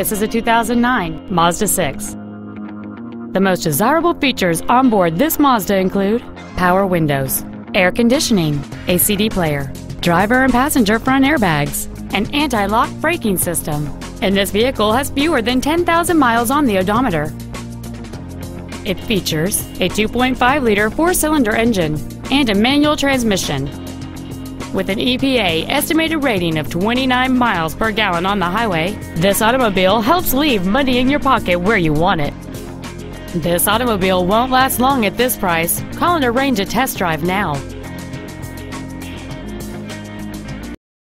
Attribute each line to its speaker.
Speaker 1: This is a 2009 Mazda 6. The most desirable features on board this Mazda include power windows, air conditioning, a CD player, driver and passenger front airbags, an anti-lock braking system, and this vehicle has fewer than 10,000 miles on the odometer. It features a 2.5-liter four-cylinder engine and a manual transmission. With an EPA estimated rating of 29 miles per gallon on the highway, this automobile helps leave money in your pocket where you want it. This automobile won't last long at this price. Call and arrange a test drive now.